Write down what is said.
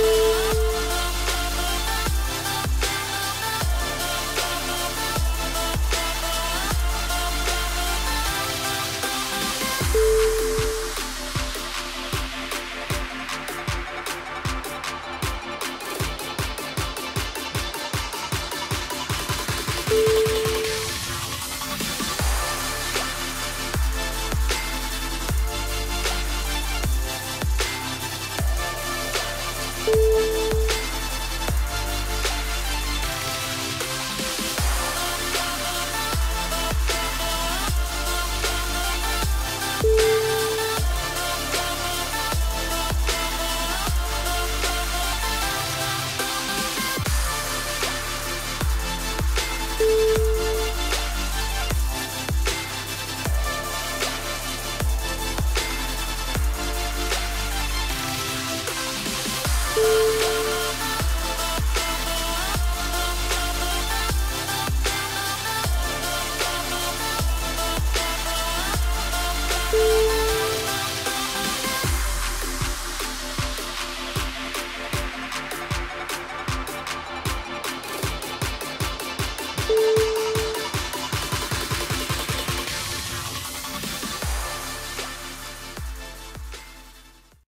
Bye. Bye.